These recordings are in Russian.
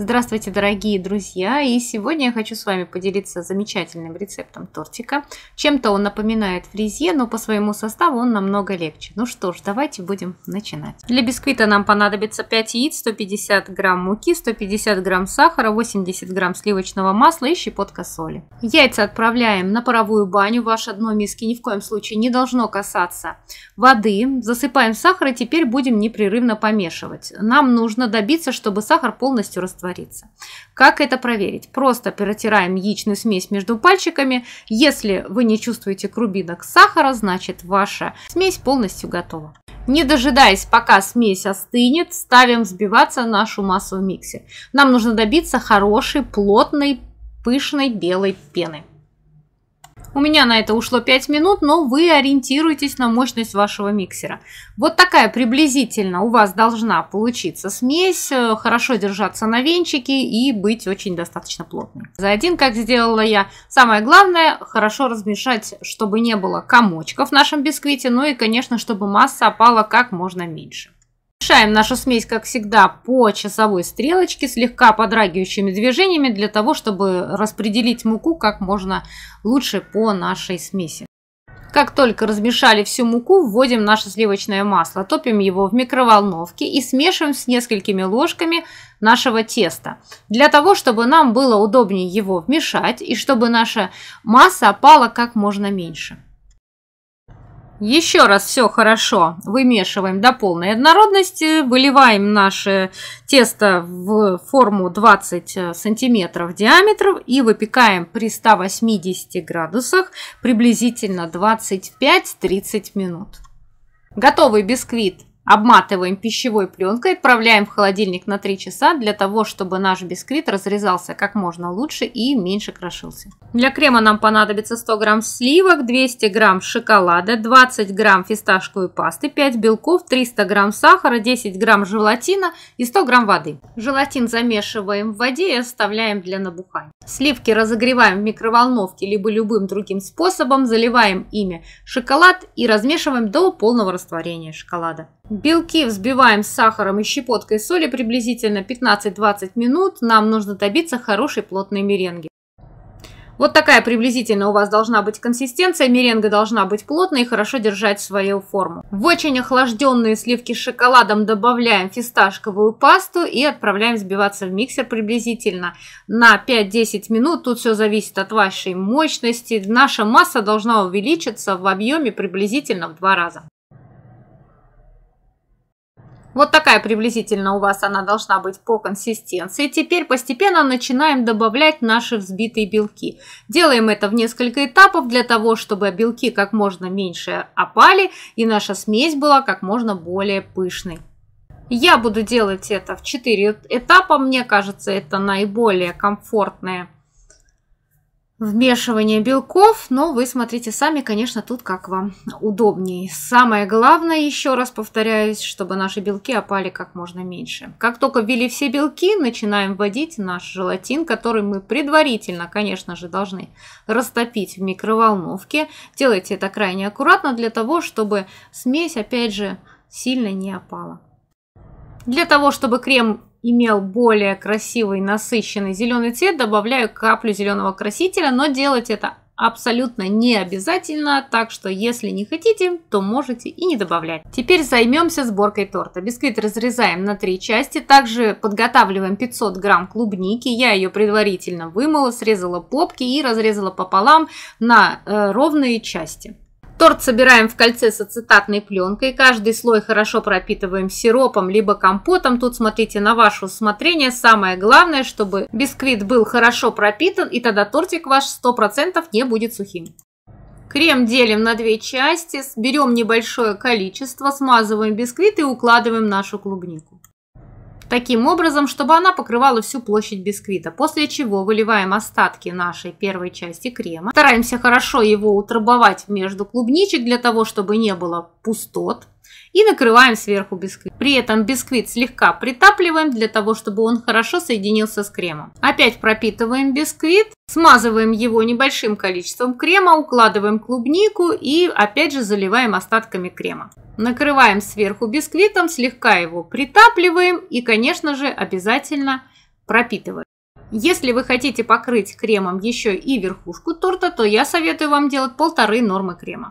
Здравствуйте, дорогие друзья! И сегодня я хочу с вами поделиться замечательным рецептом тортика. Чем-то он напоминает фрезье, но по своему составу он намного легче. Ну что ж, давайте будем начинать. Для бисквита нам понадобится 5 яиц, 150 грамм муки, 150 грамм сахара, 80 грамм сливочного масла и щепотка соли. Яйца отправляем на паровую баню. Ваше дно миски ни в коем случае не должно касаться воды. Засыпаем сахар и теперь будем непрерывно помешивать. Нам нужно добиться, чтобы сахар полностью растворился растворится. Как это проверить? Просто протираем яичную смесь между пальчиками. Если вы не чувствуете крубинок сахара, значит ваша смесь полностью готова. Не дожидаясь, пока смесь остынет, ставим взбиваться нашу массу в миксер. Нам нужно добиться хорошей, плотной, пышной белой пены. У меня на это ушло 5 минут, но вы ориентируйтесь на мощность вашего миксера. Вот такая приблизительно у вас должна получиться смесь, э, хорошо держаться на венчике и быть очень достаточно плотной. За один, как сделала я, самое главное, хорошо размешать, чтобы не было комочков в нашем бисквите, ну и, конечно, чтобы масса опала как можно меньше. Мешаем нашу смесь, как всегда, по часовой стрелочке, слегка подрагивающими движениями, для того, чтобы распределить муку как можно лучше по нашей смеси. Как только размешали всю муку, вводим наше сливочное масло, топим его в микроволновке и смешиваем с несколькими ложками нашего теста. Для того, чтобы нам было удобнее его вмешать и чтобы наша масса опала как можно меньше. Еще раз все хорошо вымешиваем до полной однородности, выливаем наше тесто в форму 20 э, сантиметров диаметром и выпекаем при 180 градусах приблизительно 25-30 минут. Готовый бисквит Обматываем пищевой пленкой, отправляем в холодильник на 3 часа для того, чтобы наш бисквит разрезался как можно лучше и меньше крошился. Для крема нам понадобится 100 грамм сливок, 200 грамм шоколада, 20 грамм фисташковой пасты, 5 белков, 300 грамм сахара, 10 грамм желатина и 100 грамм воды. Желатин замешиваем в воде и оставляем для набухания. Сливки разогреваем в микроволновке либо любым другим способом, заливаем ими шоколад и размешиваем до полного растворения шоколада. Белки взбиваем с сахаром и щепоткой соли приблизительно 15-20 минут. Нам нужно добиться хорошей плотной меренги. Вот такая приблизительно у вас должна быть консистенция. Меренга должна быть плотной и хорошо держать свою форму. В очень охлажденные сливки с шоколадом добавляем фисташковую пасту и отправляем взбиваться в миксер приблизительно на 5-10 минут. Тут все зависит от вашей мощности. Наша масса должна увеличиться в объеме приблизительно в два раза. Вот такая приблизительно у вас она должна быть по консистенции. Теперь постепенно начинаем добавлять наши взбитые белки. Делаем это в несколько этапов для того, чтобы белки как можно меньше опали и наша смесь была как можно более пышной. Я буду делать это в 4 этапа. Мне кажется, это наиболее комфортное вмешивание белков, но вы смотрите сами, конечно, тут как вам удобнее. Самое главное, еще раз повторяюсь, чтобы наши белки опали как можно меньше. Как только ввели все белки, начинаем вводить наш желатин, который мы предварительно, конечно же, должны растопить в микроволновке. Делайте это крайне аккуратно для того, чтобы смесь, опять же, сильно не опала. Для того, чтобы крем имел более красивый, насыщенный зеленый цвет, добавляю каплю зеленого красителя, но делать это абсолютно не обязательно, так что если не хотите, то можете и не добавлять. Теперь займемся сборкой торта. Бисквит разрезаем на три части, также подготавливаем 500 грамм клубники, я ее предварительно вымыла, срезала попки и разрезала пополам на э, ровные части. Торт собираем в кольце с ацетатной пленкой. Каждый слой хорошо пропитываем сиропом либо компотом. Тут смотрите на ваше усмотрение. Самое главное, чтобы бисквит был хорошо пропитан, и тогда тортик ваш 100% не будет сухим. Крем делим на две части, берем небольшое количество, смазываем бисквит и укладываем нашу клубнику таким образом, чтобы она покрывала всю площадь бисквита. После чего выливаем остатки нашей первой части крема. Стараемся хорошо его утрамбовать между клубничек для того, чтобы не было пустот. И накрываем сверху бисквит. При этом бисквит слегка притапливаем для того, чтобы он хорошо соединился с кремом. Опять пропитываем бисквит, смазываем его небольшим количеством крема, укладываем клубнику и опять же заливаем остатками крема. Накрываем сверху бисквитом, слегка его притапливаем и, конечно же, обязательно пропитывают. Если вы хотите покрыть кремом еще и верхушку торта, то я советую вам делать полторы нормы крема.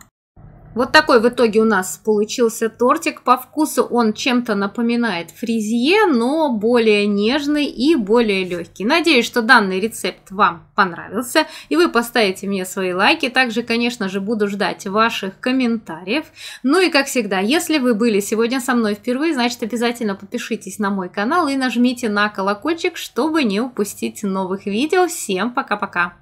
Вот такой в итоге у нас получился тортик. По вкусу он чем-то напоминает фризье, но более нежный и более легкий. Надеюсь, что данный рецепт вам понравился и вы поставите мне свои лайки. Также, конечно же, буду ждать ваших комментариев. Ну и, как всегда, если вы были сегодня со мной впервые, значит обязательно подпишитесь на мой канал и нажмите на колокольчик, чтобы не упустить новых видео. Всем пока-пока!